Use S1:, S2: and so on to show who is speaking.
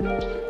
S1: Música